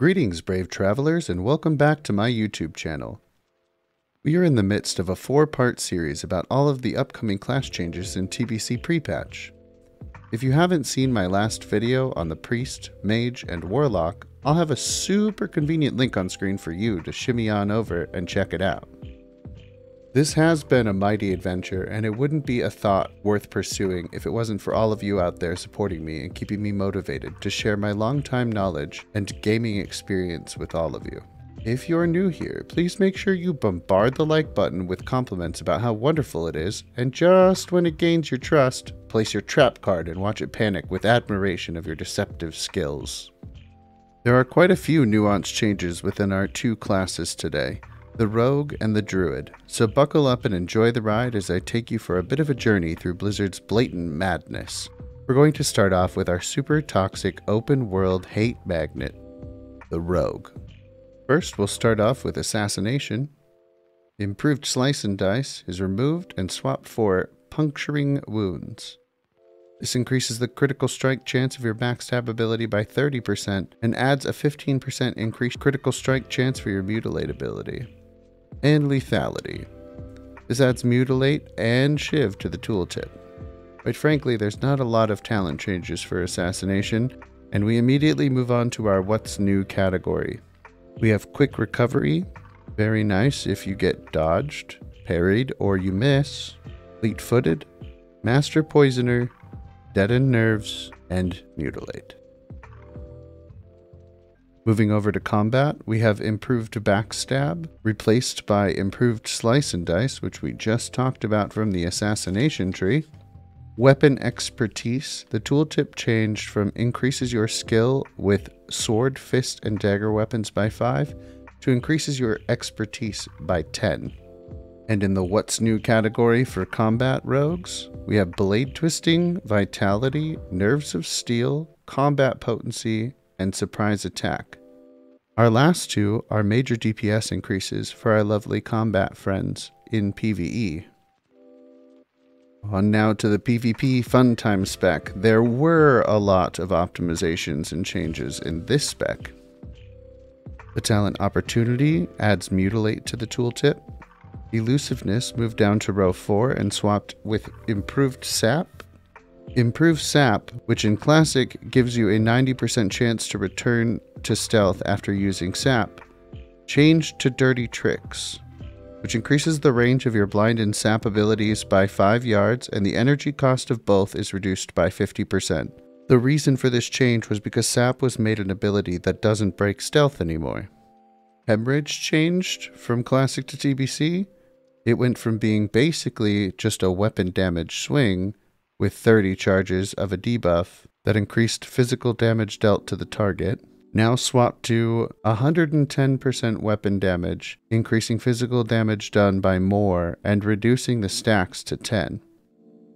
Greetings, brave travelers, and welcome back to my YouTube channel. We are in the midst of a four part series about all of the upcoming class changes in TBC pre patch. If you haven't seen my last video on the Priest, Mage, and Warlock, I'll have a super convenient link on screen for you to shimmy on over and check it out. This has been a mighty adventure, and it wouldn't be a thought worth pursuing if it wasn't for all of you out there supporting me and keeping me motivated to share my long-time knowledge and gaming experience with all of you. If you're new here, please make sure you bombard the like button with compliments about how wonderful it is, and just when it gains your trust, place your trap card and watch it panic with admiration of your deceptive skills. There are quite a few nuanced changes within our two classes today the Rogue and the Druid, so buckle up and enjoy the ride as I take you for a bit of a journey through Blizzard's blatant madness. We're going to start off with our super toxic open world hate magnet, the Rogue. First, we'll start off with Assassination. The improved Slice and Dice is removed and swapped for Puncturing Wounds. This increases the critical strike chance of your backstab ability by 30% and adds a 15% increased critical strike chance for your mutilate ability and lethality. This adds mutilate and shiv to the tooltip. Quite frankly, there's not a lot of talent changes for assassination, and we immediately move on to our what's new category. We have quick recovery, very nice if you get dodged, parried, or you miss, fleet footed, master poisoner, deaden nerves, and mutilate. Moving over to combat, we have improved backstab, replaced by improved slice and dice, which we just talked about from the assassination tree. Weapon expertise, the tooltip changed from increases your skill with sword, fist, and dagger weapons by 5 to increases your expertise by 10. And in the What's New category for combat rogues, we have Blade Twisting, Vitality, Nerves of Steel, Combat Potency, and Surprise Attack. Our last two are major DPS increases for our lovely combat friends in PvE. On now to the PvP fun time spec. There were a lot of optimizations and changes in this spec. The talent opportunity adds mutilate to the tooltip. Elusiveness moved down to row 4 and swapped with improved sap Improved Sap, which in Classic gives you a 90% chance to return to stealth after using Sap, changed to Dirty Tricks, which increases the range of your blind and sap abilities by 5 yards, and the energy cost of both is reduced by 50%. The reason for this change was because sap was made an ability that doesn't break stealth anymore. Hemorrhage changed from classic to TBC. It went from being basically just a weapon damage swing with 30 charges of a debuff that increased physical damage dealt to the target, now swapped to 110% weapon damage, increasing physical damage done by more and reducing the stacks to 10.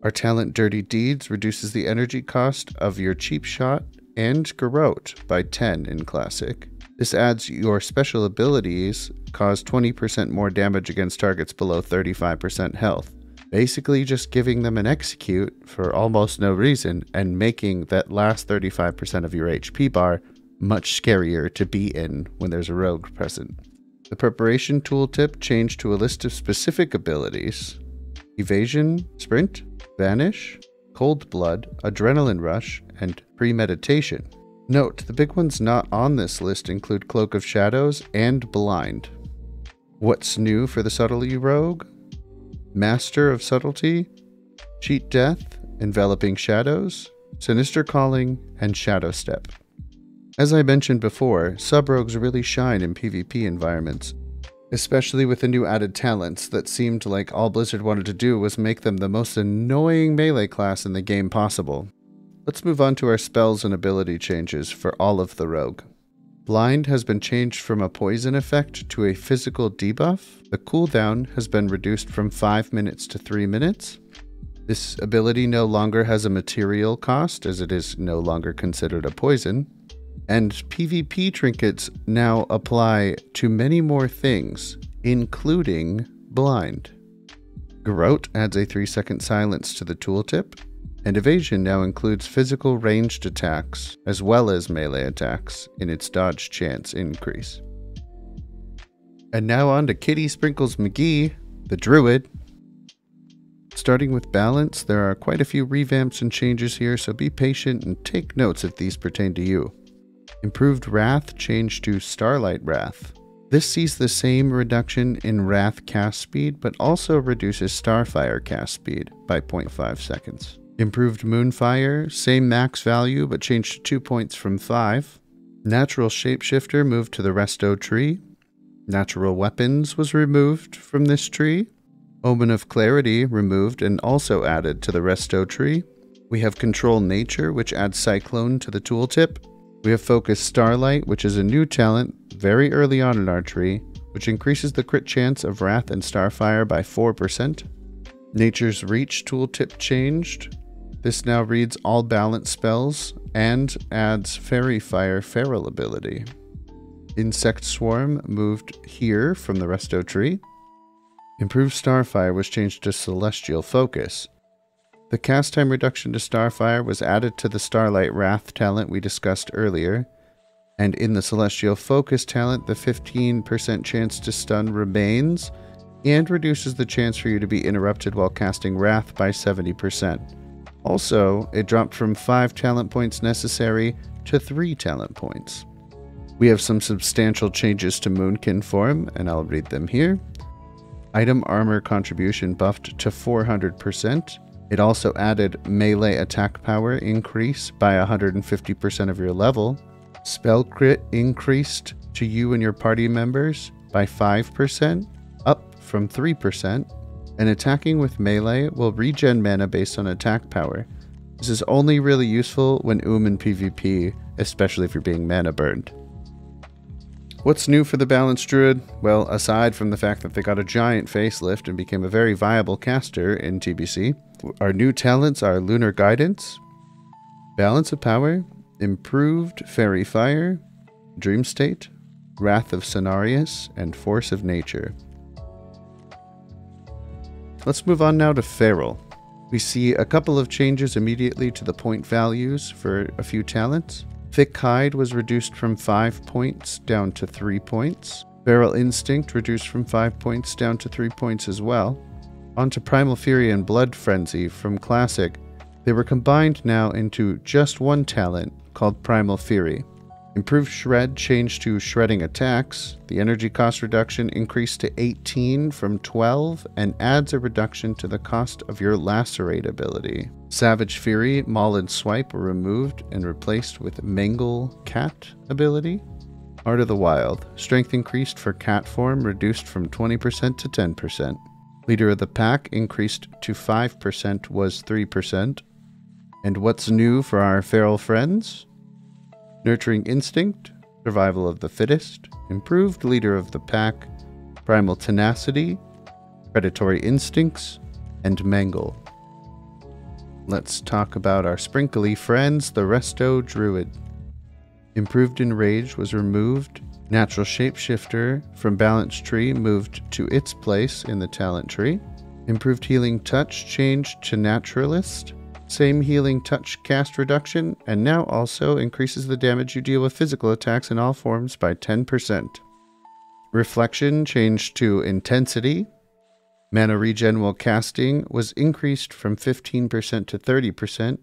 Our talent Dirty Deeds reduces the energy cost of your cheap shot and Garrote by 10 in Classic. This adds your special abilities cause 20% more damage against targets below 35% health basically just giving them an execute for almost no reason and making that last 35% of your HP bar much scarier to be in when there's a rogue present. The preparation tooltip changed to a list of specific abilities evasion, sprint, vanish, cold blood, adrenaline rush, and premeditation. Note, the big ones not on this list include Cloak of Shadows and Blind. What's new for the Subtlety Rogue? Master of Subtlety, Cheat Death, Enveloping Shadows, Sinister Calling, and Shadow Step. As I mentioned before, sub-rogues really shine in PvP environments, especially with the new added talents that seemed like all Blizzard wanted to do was make them the most annoying melee class in the game possible. Let's move on to our spells and ability changes for all of the rogue. Blind has been changed from a poison effect to a physical debuff. The cooldown has been reduced from 5 minutes to 3 minutes. This ability no longer has a material cost as it is no longer considered a poison. And PvP trinkets now apply to many more things, including blind. Garrote adds a 3 second silence to the tooltip. And evasion now includes physical ranged attacks as well as melee attacks in its dodge chance increase. And now on to Kitty Sprinkles McGee, the Druid. Starting with balance, there are quite a few revamps and changes here, so be patient and take notes if these pertain to you. Improved Wrath changed to Starlight Wrath. This sees the same reduction in Wrath cast speed, but also reduces Starfire cast speed by 0.5 seconds. Improved Moonfire, same max value, but changed to 2 points from 5. Natural Shapeshifter moved to the Resto tree. Natural Weapons was removed from this tree. Omen of Clarity removed and also added to the Resto tree. We have Control Nature, which adds Cyclone to the tooltip. We have Focus Starlight, which is a new talent very early on in our tree, which increases the crit chance of Wrath and Starfire by 4%. Nature's Reach tooltip changed. This now reads all balance spells and adds Faerie Fire Feral ability. Insect Swarm moved here from the Resto tree. Improved Starfire was changed to Celestial Focus. The cast time reduction to Starfire was added to the Starlight Wrath talent we discussed earlier, and in the Celestial Focus talent, the 15% chance to stun remains and reduces the chance for you to be interrupted while casting Wrath by 70%. Also, it dropped from 5 talent points necessary to 3 talent points. We have some substantial changes to Moonkin form, and I'll read them here. Item armor contribution buffed to 400%. It also added melee attack power increase by 150% of your level. Spell crit increased to you and your party members by 5%, up from 3%. And attacking with melee will regen mana based on attack power. This is only really useful when Oom in PvP, especially if you're being mana burned. What's new for the Balanced Druid? Well, aside from the fact that they got a giant facelift and became a very viable caster in TBC, our new talents are Lunar Guidance, Balance of Power, Improved Faerie Fire, Dream State, Wrath of Cenarius, and Force of Nature. Let's move on now to Feral. We see a couple of changes immediately to the point values for a few talents. Thick Hide was reduced from 5 points down to 3 points. Feral Instinct reduced from 5 points down to 3 points as well. Onto Primal Fury and Blood Frenzy from Classic. They were combined now into just one talent called Primal Fury. Improved Shred changed to Shredding Attacks. The energy cost reduction increased to 18 from 12 and adds a reduction to the cost of your Lacerate ability. Savage Fury, Maul and Swipe were removed and replaced with Mangle Cat ability. Art of the Wild. Strength increased for cat form, reduced from 20% to 10%. Leader of the Pack increased to 5%, was 3%. And what's new for our feral friends? Nurturing Instinct, Survival of the Fittest, Improved Leader of the Pack, Primal Tenacity, Predatory Instincts, and Mangle. Let's talk about our sprinkly friends, the Resto Druid. Improved Enrage was removed. Natural Shapeshifter from Balance Tree moved to its place in the Talent Tree. Improved Healing Touch changed to Naturalist. Same healing touch cast reduction, and now also increases the damage you deal with physical attacks in all forms by 10%. Reflection changed to intensity. Mana regen while casting was increased from 15% to 30%,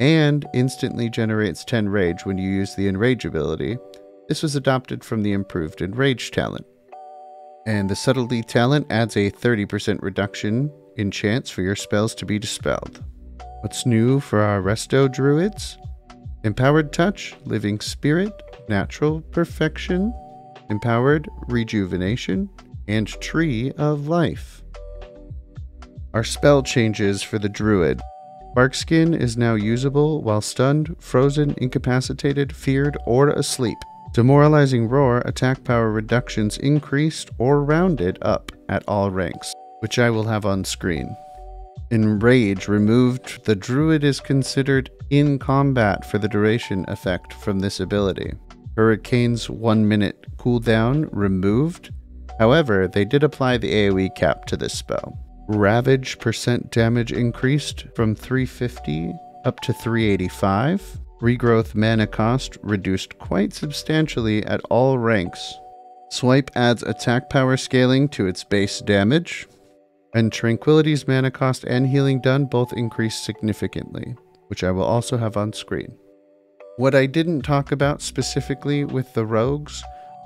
and instantly generates 10 rage when you use the Enrage ability. This was adopted from the improved Enrage talent. And the Subtlety talent adds a 30% reduction in chance for your spells to be dispelled. What's new for our Resto Druids? Empowered Touch, Living Spirit, Natural Perfection, Empowered Rejuvenation, and Tree of Life. Our spell changes for the Druid. Barkskin is now usable while stunned, frozen, incapacitated, feared, or asleep. Demoralizing Roar attack power reductions increased or rounded up at all ranks, which I will have on screen. Enrage removed, the druid is considered in combat for the duration effect from this ability. Hurricane's 1 minute cooldown removed. However, they did apply the AoE cap to this spell. Ravage percent damage increased from 350 up to 385. Regrowth mana cost reduced quite substantially at all ranks. Swipe adds attack power scaling to its base damage. And Tranquility's mana cost and healing done both increase significantly, which I will also have on screen. What I didn't talk about specifically with the rogues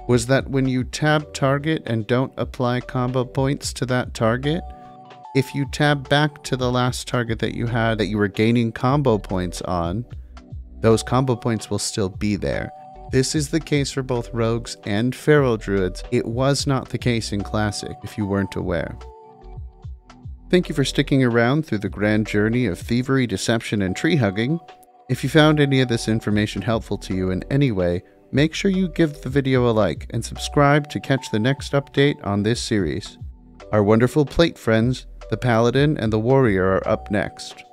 was that when you tab target and don't apply combo points to that target, if you tab back to the last target that you had that you were gaining combo points on, those combo points will still be there. This is the case for both rogues and feral druids. It was not the case in Classic, if you weren't aware. Thank you for sticking around through the grand journey of thievery, deception, and tree hugging. If you found any of this information helpful to you in any way, make sure you give the video a like and subscribe to catch the next update on this series. Our wonderful plate friends, the Paladin and the Warrior, are up next.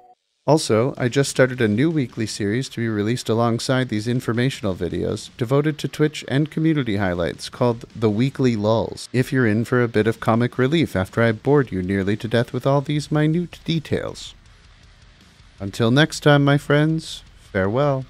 Also, I just started a new weekly series to be released alongside these informational videos devoted to Twitch and community highlights called The Weekly Lulz, if you're in for a bit of comic relief after I bored you nearly to death with all these minute details. Until next time, my friends, farewell.